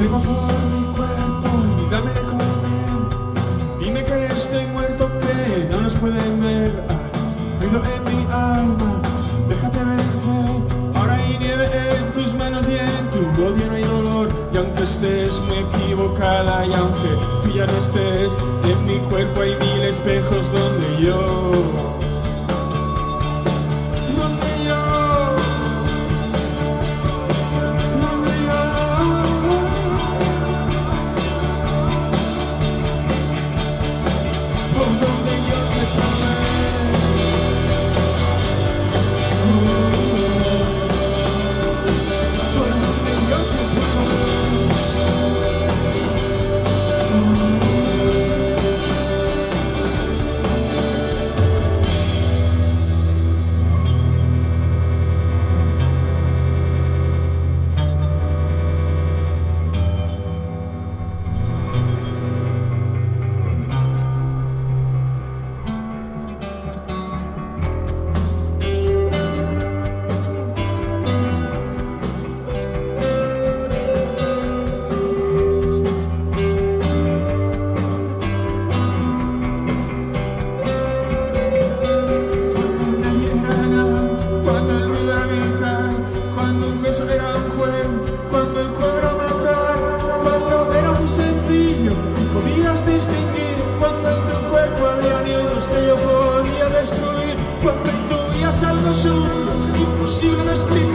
Trepa por mi cuerpo y dame de comer. Dime que estoy muerto, que no nos pueden ver. Ruido en mi alma, déjate vencer. Ahora hay nieve en tus manos y en tu odio no hay dolor. Y aunque estés muy equivocada y aunque tú ya no estés, en mi cuerpo hay mil espejos donde yo. impossibile da spiegare